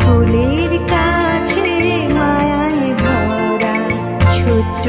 ফুলের কাছে মায়ায় ভরা ছোট্ট